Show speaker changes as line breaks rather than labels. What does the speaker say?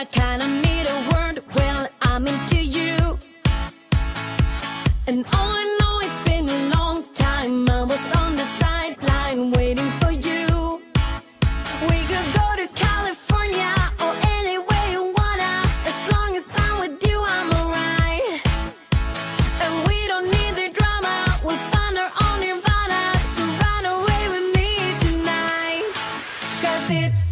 I kinda need a word Well, I'm into you. And all I know it's been a long time. I was on the sideline waiting for you. We could go to California or anywhere you wanna. As long as I'm with you, I'm alright. And we don't need the drama. We'll find our own nirvana. So run away with me tonight. Cause it's